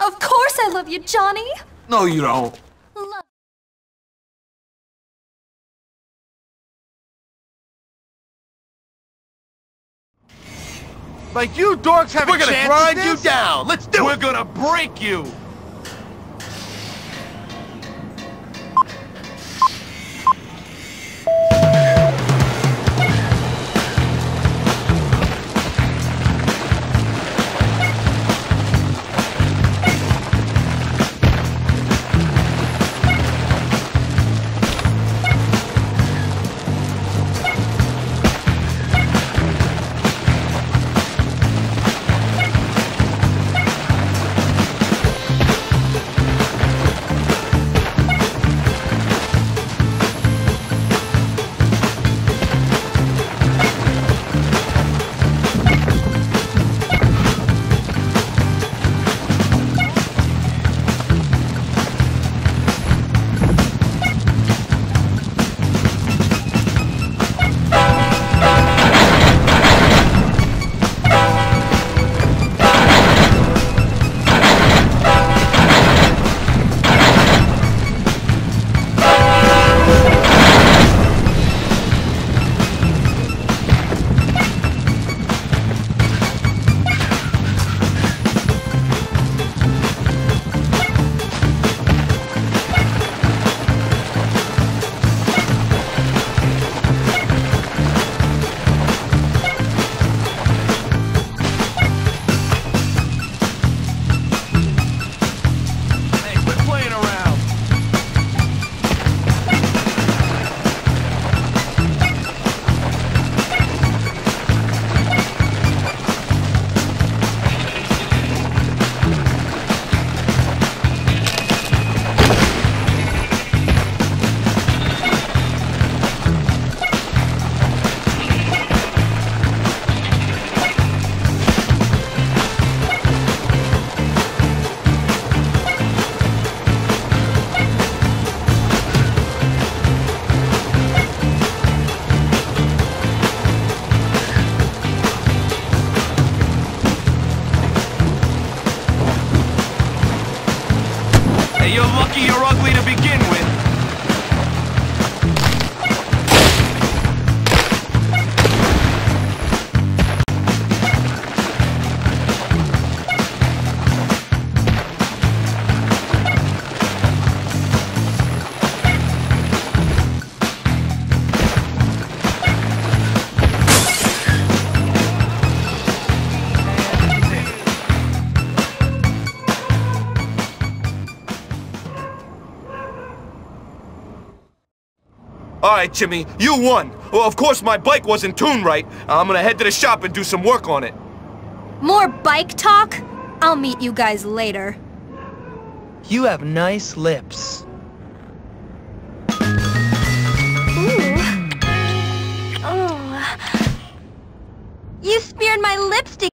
Of course I love you, Johnny. No, you don't. Love Like you dorks have We're a gonna chance grind you down. Let's do it! We're gonna break you. You're lucky you're ugly All right, Jimmy, you won. Well, of course my bike wasn't tuned right. I'm gonna head to the shop and do some work on it. More bike talk? I'll meet you guys later. You have nice lips. Ooh. Oh. You smeared my lipstick